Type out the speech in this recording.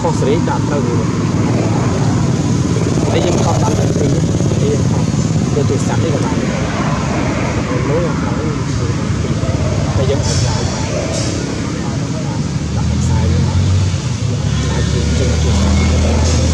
ខុសសេរីដាក់ត្រូវវាហើយយើងខំដាក់ទៅពីយើងខំទៅទូរស័ព្ទនេះក៏បានមួយអំពីតែយើងអត់ឡើងដាក់ខ្សែយើងដាក់ខ្សែជើងជើងជើង